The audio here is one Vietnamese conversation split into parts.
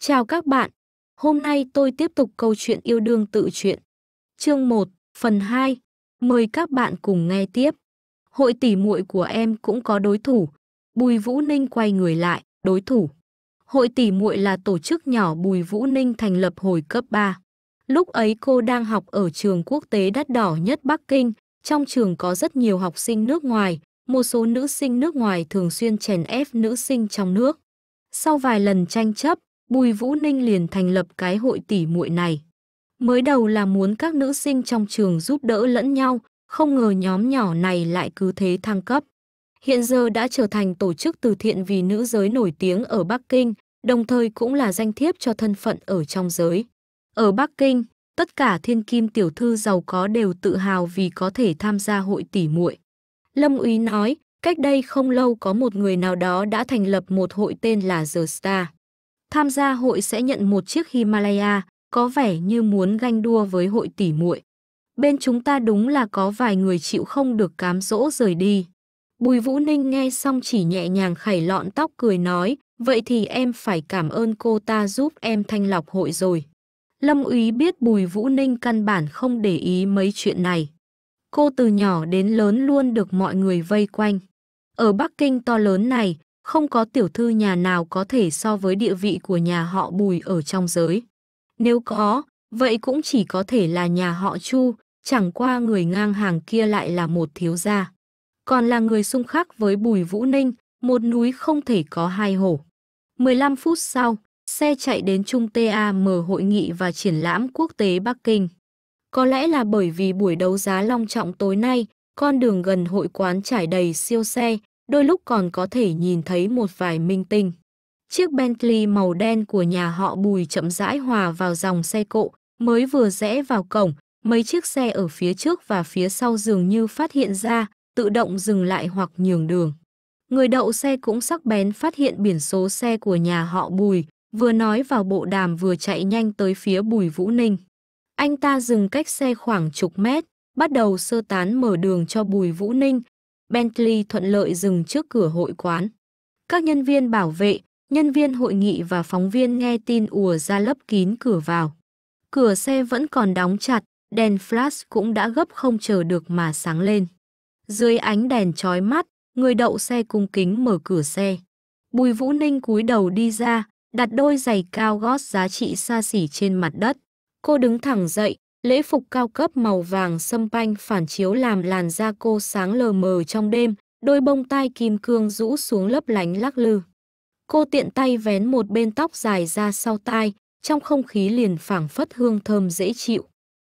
Chào các bạn, hôm nay tôi tiếp tục câu chuyện yêu đương tự truyện. Chương 1, phần 2. Mời các bạn cùng nghe tiếp. Hội tỷ muội của em cũng có đối thủ. Bùi Vũ Ninh quay người lại, đối thủ. Hội tỷ muội là tổ chức nhỏ Bùi Vũ Ninh thành lập hồi cấp 3. Lúc ấy cô đang học ở trường quốc tế đắt đỏ nhất Bắc Kinh, trong trường có rất nhiều học sinh nước ngoài, một số nữ sinh nước ngoài thường xuyên chèn ép nữ sinh trong nước. Sau vài lần tranh chấp, Bùi Vũ Ninh liền thành lập cái hội tỷ muội này. Mới đầu là muốn các nữ sinh trong trường giúp đỡ lẫn nhau, không ngờ nhóm nhỏ này lại cứ thế thăng cấp. Hiện giờ đã trở thành tổ chức từ thiện vì nữ giới nổi tiếng ở Bắc Kinh, đồng thời cũng là danh thiếp cho thân phận ở trong giới. Ở Bắc Kinh, tất cả thiên kim tiểu thư giàu có đều tự hào vì có thể tham gia hội tỷ muội. Lâm Úy nói, cách đây không lâu có một người nào đó đã thành lập một hội tên là The Star. Tham gia hội sẽ nhận một chiếc Himalaya, có vẻ như muốn ganh đua với hội tỷ muội. Bên chúng ta đúng là có vài người chịu không được cám dỗ rời đi. Bùi Vũ Ninh nghe xong chỉ nhẹ nhàng khẩy lọn tóc cười nói, vậy thì em phải cảm ơn cô ta giúp em thanh lọc hội rồi. Lâm úy biết Bùi Vũ Ninh căn bản không để ý mấy chuyện này. Cô từ nhỏ đến lớn luôn được mọi người vây quanh. Ở Bắc Kinh to lớn này, không có tiểu thư nhà nào có thể so với địa vị của nhà họ Bùi ở trong giới. Nếu có, vậy cũng chỉ có thể là nhà họ Chu, chẳng qua người ngang hàng kia lại là một thiếu gia. Còn là người xung khắc với Bùi Vũ Ninh, một núi không thể có hai hổ. 15 phút sau, xe chạy đến Trung TAM hội nghị và triển lãm quốc tế Bắc Kinh. Có lẽ là bởi vì buổi đấu giá long trọng tối nay, con đường gần hội quán trải đầy siêu xe, đôi lúc còn có thể nhìn thấy một vài minh tinh. Chiếc Bentley màu đen của nhà họ Bùi chậm rãi hòa vào dòng xe cộ, mới vừa rẽ vào cổng, mấy chiếc xe ở phía trước và phía sau dường như phát hiện ra, tự động dừng lại hoặc nhường đường. Người đậu xe cũng sắc bén phát hiện biển số xe của nhà họ Bùi, vừa nói vào bộ đàm vừa chạy nhanh tới phía Bùi Vũ Ninh. Anh ta dừng cách xe khoảng chục mét, bắt đầu sơ tán mở đường cho Bùi Vũ Ninh, Bentley thuận lợi dừng trước cửa hội quán. Các nhân viên bảo vệ, nhân viên hội nghị và phóng viên nghe tin ùa ra lấp kín cửa vào. Cửa xe vẫn còn đóng chặt, đèn flash cũng đã gấp không chờ được mà sáng lên. Dưới ánh đèn chói mắt, người đậu xe cung kính mở cửa xe. Bùi Vũ Ninh cúi đầu đi ra, đặt đôi giày cao gót giá trị xa xỉ trên mặt đất. Cô đứng thẳng dậy, Lễ phục cao cấp màu vàng sâm panh phản chiếu làm làn da cô sáng lờ mờ trong đêm, đôi bông tai kim cương rũ xuống lấp lánh lắc lư. Cô tiện tay vén một bên tóc dài ra sau tai, trong không khí liền phảng phất hương thơm dễ chịu.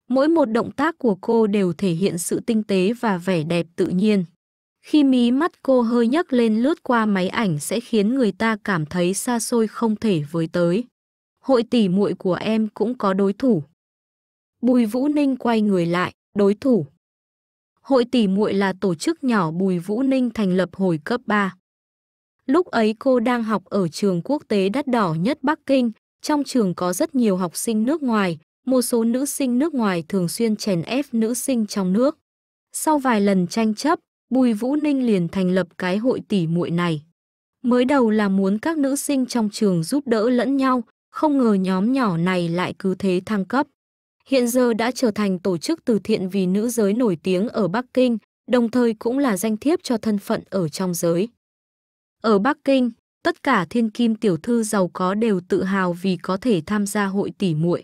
Mỗi một động tác của cô đều thể hiện sự tinh tế và vẻ đẹp tự nhiên. Khi mí mắt cô hơi nhấc lên lướt qua máy ảnh sẽ khiến người ta cảm thấy xa xôi không thể với tới. Hội tỷ muội của em cũng có đối thủ, Bùi Vũ Ninh quay người lại, đối thủ. Hội tỷ muội là tổ chức nhỏ Bùi Vũ Ninh thành lập hồi cấp 3. Lúc ấy cô đang học ở trường quốc tế đắt đỏ nhất Bắc Kinh, trong trường có rất nhiều học sinh nước ngoài, một số nữ sinh nước ngoài thường xuyên chèn ép nữ sinh trong nước. Sau vài lần tranh chấp, Bùi Vũ Ninh liền thành lập cái hội tỷ muội này. Mới đầu là muốn các nữ sinh trong trường giúp đỡ lẫn nhau, không ngờ nhóm nhỏ này lại cứ thế thăng cấp hiện giờ đã trở thành tổ chức từ thiện vì nữ giới nổi tiếng ở Bắc Kinh, đồng thời cũng là danh thiếp cho thân phận ở trong giới. Ở Bắc Kinh, tất cả thiên kim tiểu thư giàu có đều tự hào vì có thể tham gia hội tỷ muội.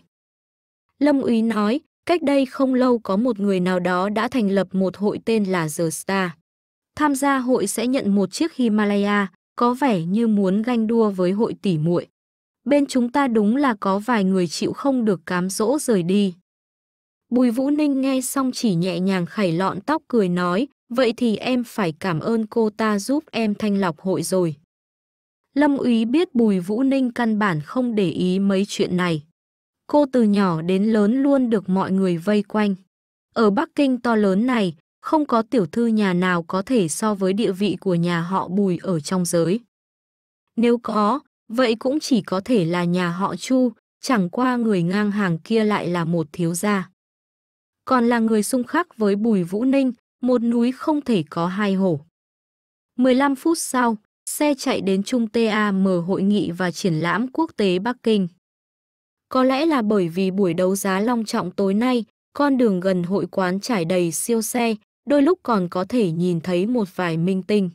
Lâm Úy nói, cách đây không lâu có một người nào đó đã thành lập một hội tên là The Star. Tham gia hội sẽ nhận một chiếc Himalaya, có vẻ như muốn ganh đua với hội tỷ muội bên chúng ta đúng là có vài người chịu không được cám dỗ rời đi. Bùi Vũ Ninh nghe xong chỉ nhẹ nhàng khẩy lọn tóc cười nói, vậy thì em phải cảm ơn cô ta giúp em thanh lọc hội rồi. Lâm úy biết Bùi Vũ Ninh căn bản không để ý mấy chuyện này. Cô từ nhỏ đến lớn luôn được mọi người vây quanh. Ở Bắc Kinh to lớn này, không có tiểu thư nhà nào có thể so với địa vị của nhà họ Bùi ở trong giới. Nếu có, Vậy cũng chỉ có thể là nhà họ Chu, chẳng qua người ngang hàng kia lại là một thiếu gia. Còn là người xung khắc với Bùi Vũ Ninh, một núi không thể có hai hổ. 15 phút sau, xe chạy đến Trung TAM hội nghị và triển lãm quốc tế Bắc Kinh. Có lẽ là bởi vì buổi đấu giá long trọng tối nay, con đường gần hội quán trải đầy siêu xe, đôi lúc còn có thể nhìn thấy một vài minh tinh.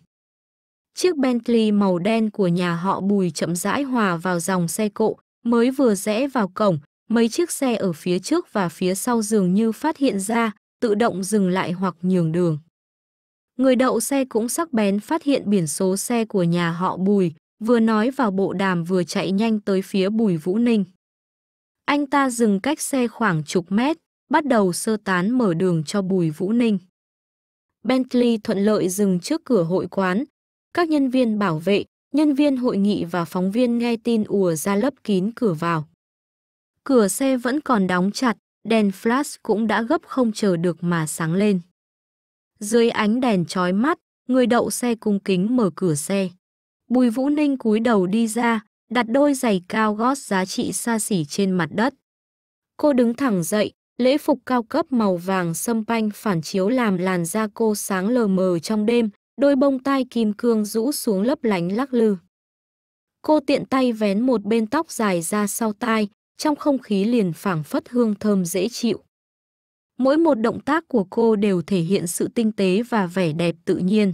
Chiếc Bentley màu đen của nhà họ Bùi chậm rãi hòa vào dòng xe cộ, mới vừa rẽ vào cổng, mấy chiếc xe ở phía trước và phía sau dường như phát hiện ra, tự động dừng lại hoặc nhường đường. Người đậu xe cũng sắc bén phát hiện biển số xe của nhà họ Bùi, vừa nói vào bộ đàm vừa chạy nhanh tới phía Bùi Vũ Ninh. Anh ta dừng cách xe khoảng chục mét, bắt đầu sơ tán mở đường cho Bùi Vũ Ninh. Bentley thuận lợi dừng trước cửa hội quán. Các nhân viên bảo vệ, nhân viên hội nghị và phóng viên nghe tin ùa ra lấp kín cửa vào. Cửa xe vẫn còn đóng chặt, đèn flash cũng đã gấp không chờ được mà sáng lên. Dưới ánh đèn chói mắt, người đậu xe cung kính mở cửa xe. Bùi Vũ Ninh cúi đầu đi ra, đặt đôi giày cao gót giá trị xa xỉ trên mặt đất. Cô đứng thẳng dậy, lễ phục cao cấp màu vàng sâm panh phản chiếu làm làn da cô sáng lờ mờ trong đêm, đôi bông tai kim cương rũ xuống lấp lánh lắc lư. Cô tiện tay vén một bên tóc dài ra sau tai, trong không khí liền phảng phất hương thơm dễ chịu. Mỗi một động tác của cô đều thể hiện sự tinh tế và vẻ đẹp tự nhiên.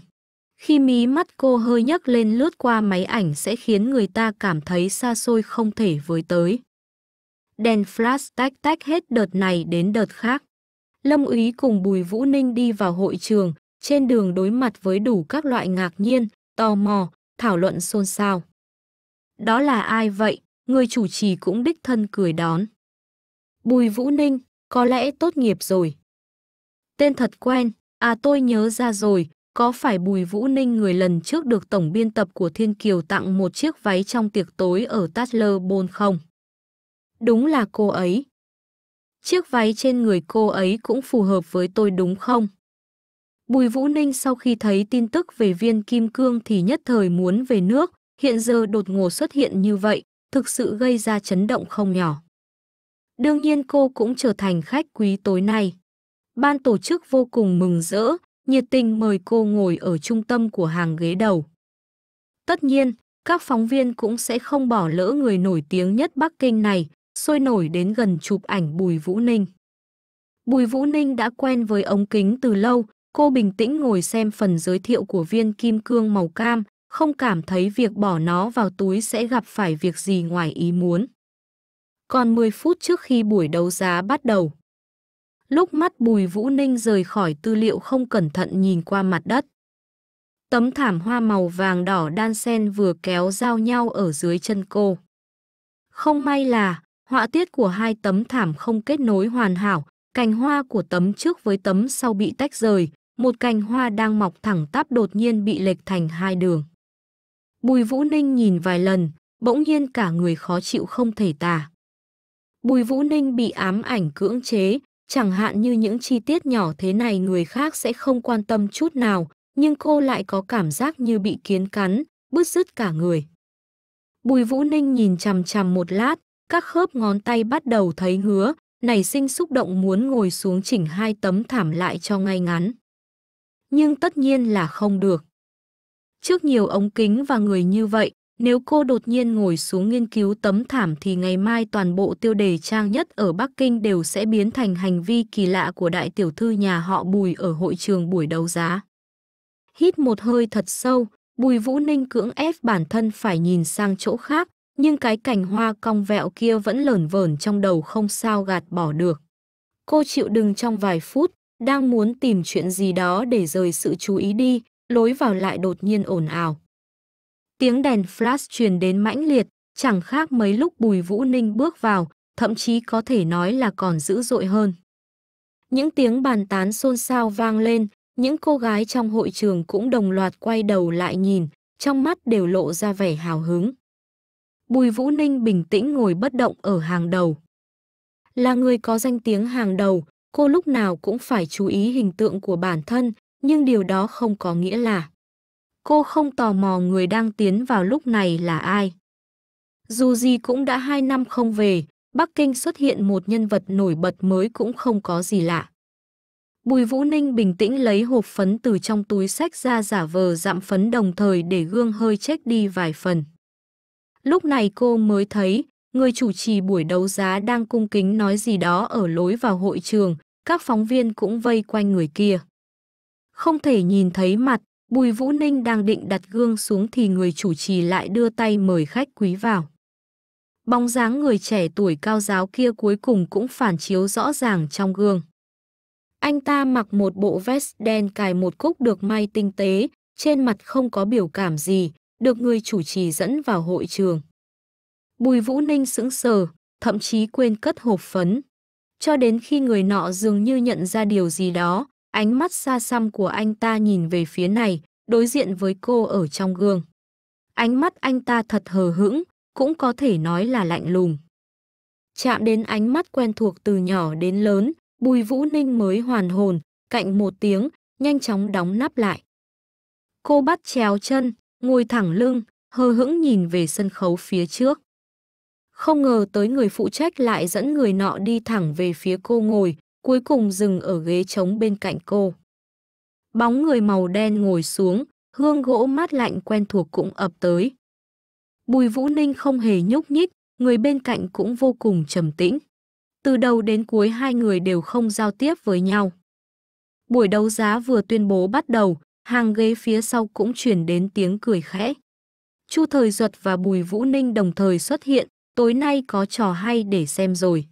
Khi mí mắt cô hơi nhấc lên lướt qua máy ảnh sẽ khiến người ta cảm thấy xa xôi không thể với tới. Đèn flash tách tách hết đợt này đến đợt khác. Lâm úy cùng Bùi Vũ Ninh đi vào hội trường, trên đường đối mặt với đủ các loại ngạc nhiên, tò mò, thảo luận xôn xao. Đó là ai vậy? Người chủ trì cũng đích thân cười đón. Bùi Vũ Ninh, có lẽ tốt nghiệp rồi. Tên thật quen, à tôi nhớ ra rồi, có phải Bùi Vũ Ninh người lần trước được tổng biên tập của Thiên Kiều tặng một chiếc váy trong tiệc tối ở Tatler Bôn không? Đúng là cô ấy. Chiếc váy trên người cô ấy cũng phù hợp với tôi đúng không? Bùi Vũ Ninh sau khi thấy tin tức về viên kim cương thì nhất thời muốn về nước, hiện giờ đột ngột xuất hiện như vậy, thực sự gây ra chấn động không nhỏ. Đương nhiên cô cũng trở thành khách quý tối nay. Ban tổ chức vô cùng mừng rỡ, nhiệt tình mời cô ngồi ở trung tâm của hàng ghế đầu. Tất nhiên, các phóng viên cũng sẽ không bỏ lỡ người nổi tiếng nhất Bắc Kinh này, sôi nổi đến gần chụp ảnh Bùi Vũ Ninh. Bùi Vũ Ninh đã quen với ống kính từ lâu, cô bình tĩnh ngồi xem phần giới thiệu của viên kim cương màu cam, không cảm thấy việc bỏ nó vào túi sẽ gặp phải việc gì ngoài ý muốn. Còn 10 phút trước khi buổi đấu giá bắt đầu, lúc mắt Bùi Vũ Ninh rời khỏi tư liệu không cẩn thận nhìn qua mặt đất. Tấm thảm hoa màu vàng đỏ đan sen vừa kéo giao nhau ở dưới chân cô. Không may là, họa tiết của hai tấm thảm không kết nối hoàn hảo, cành hoa của tấm trước với tấm sau bị tách rời, một cành hoa đang mọc thẳng tắp đột nhiên bị lệch thành hai đường. Bùi Vũ Ninh nhìn vài lần, bỗng nhiên cả người khó chịu không thể tả. Bùi Vũ Ninh bị ám ảnh cưỡng chế, chẳng hạn như những chi tiết nhỏ thế này người khác sẽ không quan tâm chút nào, nhưng cô lại có cảm giác như bị kiến cắn, bứt rứt cả người. Bùi Vũ Ninh nhìn chằm chằm một lát, các khớp ngón tay bắt đầu thấy ngứa, nảy sinh xúc động muốn ngồi xuống chỉnh hai tấm thảm lại cho ngay ngắn. Nhưng tất nhiên là không được. Trước nhiều ống kính và người như vậy, nếu cô đột nhiên ngồi xuống nghiên cứu tấm thảm thì ngày mai toàn bộ tiêu đề trang nhất ở Bắc Kinh đều sẽ biến thành hành vi kỳ lạ của đại tiểu thư nhà họ Bùi ở hội trường buổi đấu giá. Hít một hơi thật sâu, Bùi Vũ Ninh cưỡng ép bản thân phải nhìn sang chỗ khác, nhưng cái cảnh hoa cong vẹo kia vẫn lởn vởn trong đầu không sao gạt bỏ được. Cô chịu đựng trong vài phút, đang muốn tìm chuyện gì đó để rời sự chú ý đi, lối vào lại đột nhiên ồn ào. Tiếng đèn flash truyền đến mãnh liệt, chẳng khác mấy lúc Bùi Vũ Ninh bước vào, thậm chí có thể nói là còn dữ dội hơn. Những tiếng bàn tán xôn xao vang lên, những cô gái trong hội trường cũng đồng loạt quay đầu lại nhìn, trong mắt đều lộ ra vẻ hào hứng. Bùi Vũ Ninh bình tĩnh ngồi bất động ở hàng đầu. Là người có danh tiếng hàng đầu, cô lúc nào cũng phải chú ý hình tượng của bản thân, nhưng điều đó không có nghĩa là cô không tò mò người đang tiến vào lúc này là ai. Dù gì cũng đã hai năm không về, Bắc Kinh xuất hiện một nhân vật nổi bật mới cũng không có gì lạ. Bùi Vũ Ninh bình tĩnh lấy hộp phấn từ trong túi sách ra giả vờ dặm phấn đồng thời để gương hơi chết đi vài phần. Lúc này cô mới thấy, người chủ trì buổi đấu giá đang cung kính nói gì đó ở lối vào hội trường, các phóng viên cũng vây quanh người kia. Không thể nhìn thấy mặt, Bùi Vũ Ninh đang định đặt gương xuống thì người chủ trì lại đưa tay mời khách quý vào. Bóng dáng người trẻ tuổi cao giáo kia cuối cùng cũng phản chiếu rõ ràng trong gương. Anh ta mặc một bộ vest đen cài một cúc được may tinh tế, trên mặt không có biểu cảm gì, được người chủ trì dẫn vào hội trường. Bùi Vũ Ninh sững sờ, thậm chí quên cất hộp phấn. Cho đến khi người nọ dường như nhận ra điều gì đó, ánh mắt xa xăm của anh ta nhìn về phía này, đối diện với cô ở trong gương. Ánh mắt anh ta thật hờ hững, cũng có thể nói là lạnh lùng. Chạm đến ánh mắt quen thuộc từ nhỏ đến lớn, Bùi Vũ Ninh mới hoàn hồn, cạnh một tiếng, nhanh chóng đóng nắp lại. Cô bắt chéo chân, ngồi thẳng lưng, hờ hững nhìn về sân khấu phía trước. Không ngờ tới người phụ trách lại dẫn người nọ đi thẳng về phía cô ngồi, cuối cùng dừng ở ghế trống bên cạnh cô. Bóng người màu đen ngồi xuống, hương gỗ mát lạnh quen thuộc cũng ập tới. Bùi Vũ Ninh không hề nhúc nhích, người bên cạnh cũng vô cùng trầm tĩnh. Từ đầu đến cuối hai người đều không giao tiếp với nhau. Buổi đấu giá vừa tuyên bố bắt đầu, hàng ghế phía sau cũng chuyển đến tiếng cười khẽ. Chu Thời Duật và Bùi Vũ Ninh đồng thời xuất hiện, tối nay có trò hay để xem rồi.